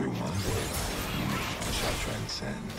Through my I shall transcend.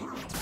Red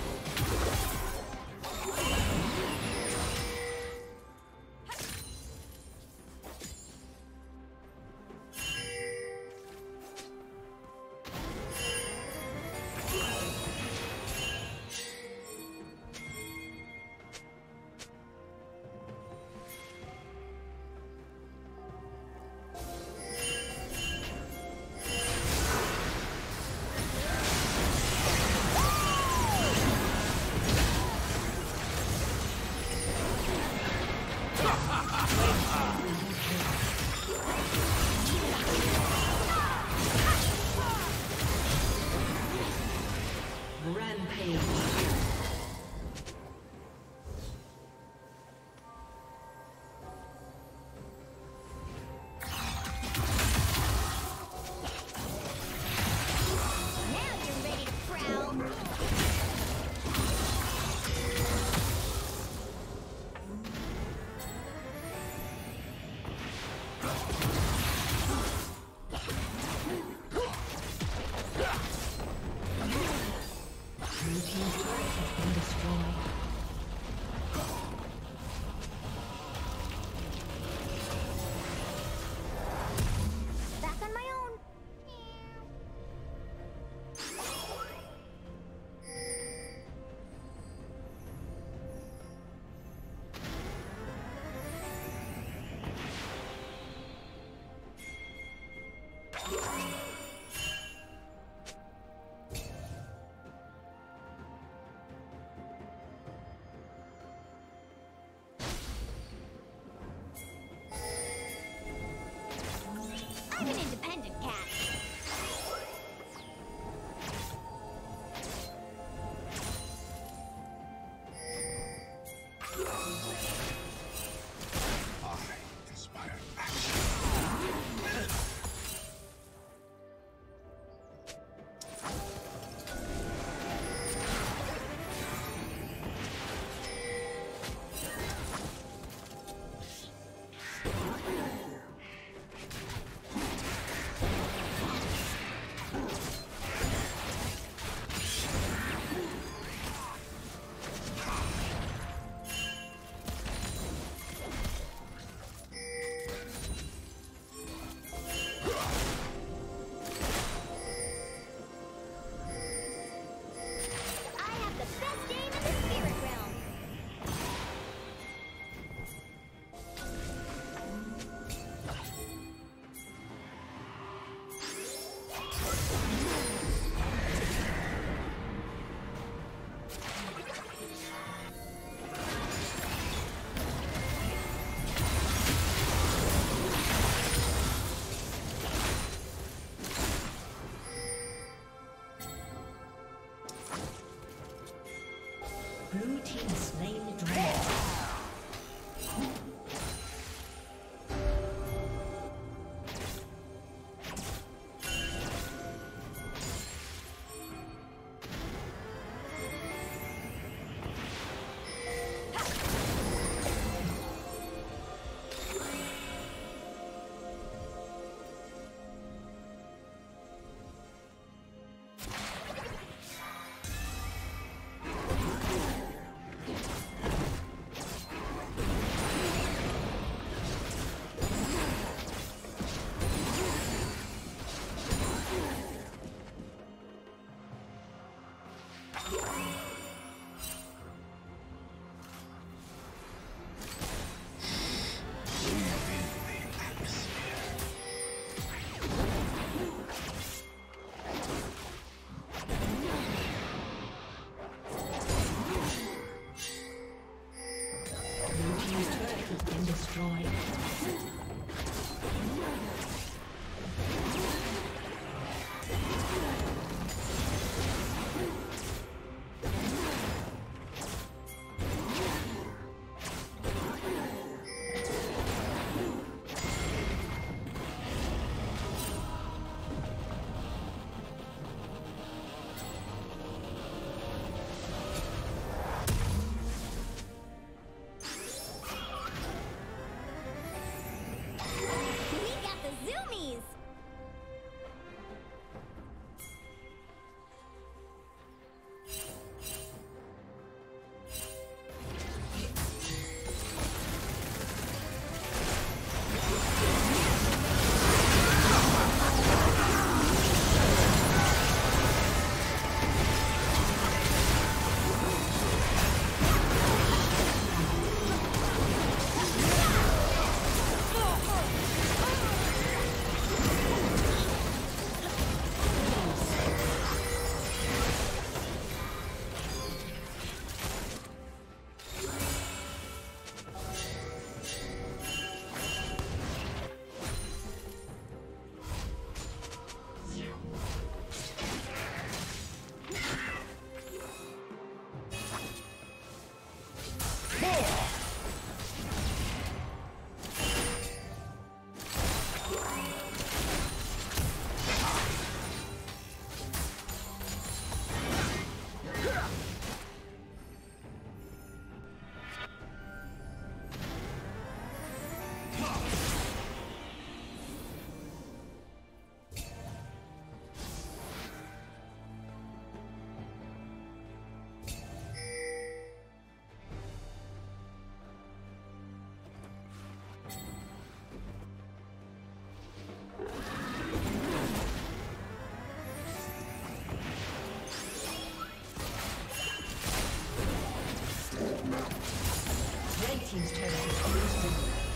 team's turret has.